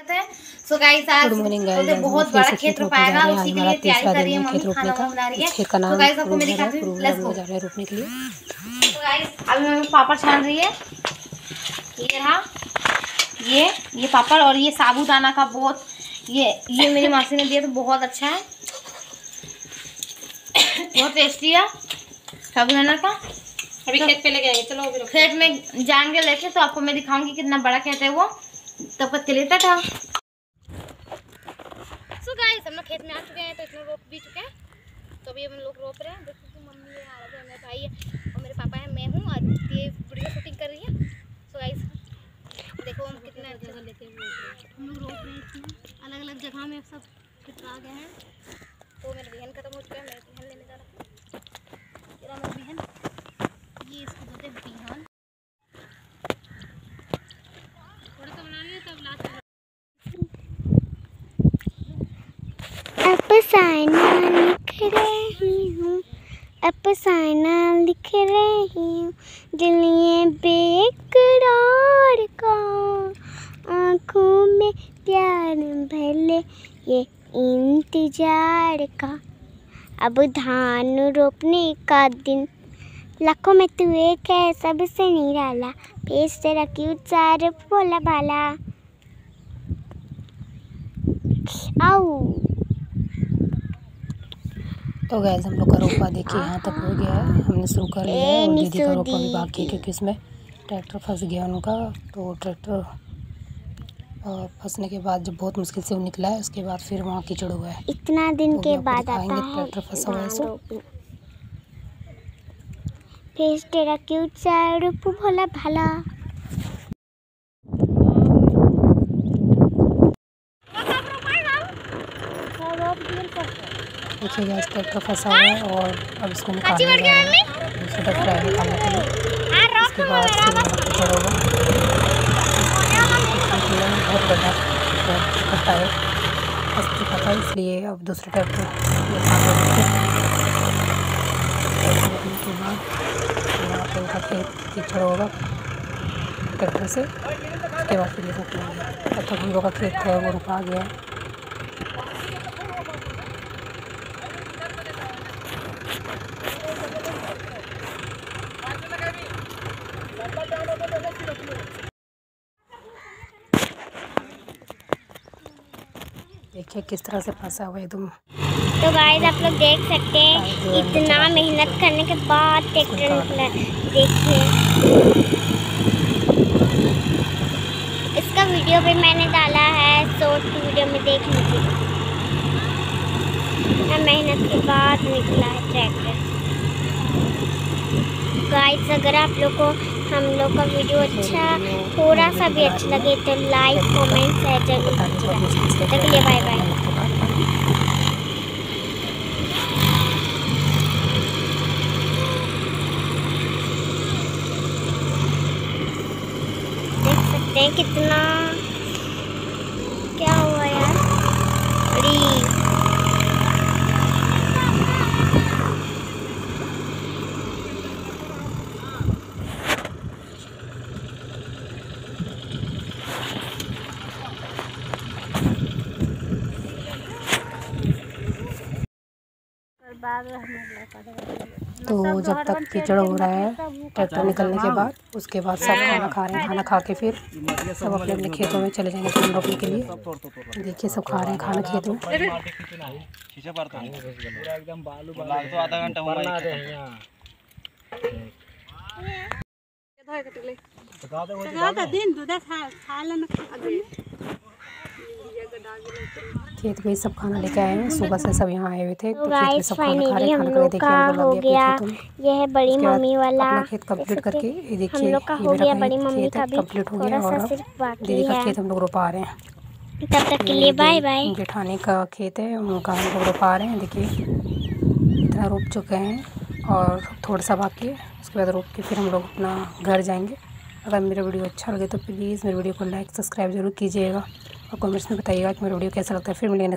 So guys आज तो बहुत बड़ा खेत रोपाएगा उसी के लिए तैयारी कर रही है मम्मी खाना का बना रही है। इस खेत का नाम तो गाइस आपको मैं दिखाती हूँ लेट्स गो लोग जा रहे हैं रोपने के लिए। तो गाइस अभी मम्मी पापड़ छान रही है। ये रहा ये ये पापड़ और ये साबूदाना का बहुत ये ये मेरी मासी ने दिया तो बहुत अच्छा है। बहुत टेस्टी है। साबूदाना का। अभी खेत पे ले गए चलो खेत में जाएँगे लेके तो आपको मैं दिखाऊँगी कितना बड़ा खेत है वो। तब तक के लिए टाटा। सो गाइस हम लोग खेत में आ चुके हैं तो इतना रोप भी चुके हैं। तो अभी हम लोग रोप रहे हैं। देखो कि मम्मी है आरव है मेरे भाई है और मेरे पापा है मैं हूँ और ये वीडियो शूटिंग कर रही है। सो गाइस देखो हम कितना अच्छा से लेके हम लोग रोप रहे हैं इसमें। अलग अलग जगह में सब फिटरा गए हैं। तो मेरा बिहन खत्म हो चुका है मेरा बिहन लेने जा रहा हूँ। तेरा मेरा बिहन ये इसको बोलते हैं बिहान थोड़ा सा बना लिया तब लास्ट लिख रही हूँ लिख रही हूँ। बेकरार का आँखों में प्यार भले ये इंतज़ार का। अब धान रोपने का दिन, लाखों में तू एक है सबसे निराला। पेश तेरा क्यूट सार बोला भाला आओ। तो गैस हम लोग का रोपा देखिए यहाँ तक हो गया है। हमने शुरू कर लिया है और दीदी का रोपा भी बाकी है क्योंकि इसमें ट्रैक्टर फंस गया उनका तो ट्रैक्टर अ, फंसने के बाद जब बहुत मुश्किल से वो निकला है उसके बाद फिर वहाँ कीचड़ हुआ है। इतना दिन तो के बाद आता है। ट्रैक्टर फंसा हुआ है सो। फेस तेरा क्यूट सा रूप भोला भाला। देखिए गैस ट्रैक्टर फंसा हुआ है और अब इसको निकालने जा रहे हैं। दूसरे ट्रैक्टर है निकालने के लिए। उसके बाद फिर कीचड़ होगा। इसलिए बहुत बड़ा इकट्ठा है। फंस चुका था इसलिए अब दूसरे टाइप को हैं। के बाद यहाँ खेत कीचड़ होगा ट्रैक्टर से। उसके बाद फिर ये रोप लेंगे। तब तक हम लोग का खेत है वो रुका गया है। देखिए किस तरह से फंसा हुआ है एकदम तो गाइस आप लोग देख सकते हैं इतना मेहनत करने के बाद ट्रैक्टर निकला। देखिए। इसका वीडियो भी मैंने डाला है शॉर्ट वीडियो में देख लीजिए इतना मेहनत के बाद निकला है ट्रैक्टर गाइस अगर आप लोग को, हम लोग का वीडियो अच्छा थोड़ा सा भी अच्छा लगे तो लाइक कमेंट शेयर ज़रूर कीजिएगा। तब लिए बाय बाय सकते हैं कितना तो जब तक कीचड़ हो रहा है ट्रैक्टर निकलने के बाद उसके बाद सब खाना खा रहे हैं। खाना खा के फिर सब अपने अपने खेतों में चले जाएँगे धान रोपने के लिए। देखिए सब खा रहे हैं खाना खेत में। पड़ता है पूरा एकदम खेत में सब खाना लेके आए हैं। सुबह से सब यहाँ आए हुए थे तो तो खेत में सब खाना खा रहे हम खाना देखिए का हम लोग हो लग गया यह है बड़ी मम्मी वाला अपना खेत कंप्लीट करके ये देखिए हम लोग का ये हो मेरा गया बड़ी मम्मी का भी कंप्लीट हो गया और दीदी का खेत हम लोग रोपा रहे हैं। तब तक के लिए बाय बाय जेठानी का खेत है उनका हम लोग रोपा रहे हैं देखिए इतना रोप चुके हैं और थोड़ा सा बाकी है उसके बाद रोप के फिर हम लोग अपना घर जाएँगे। अगर मेरा वीडियो अच्छा लगे तो प्लीज़ मेरे वीडियो को लाइक सब्सक्राइब ज़रूर कीजिएगा। और कमेंट्स में बताइएगा कि मेरा वीडियो कैसा लगता है फिर मिलेंगे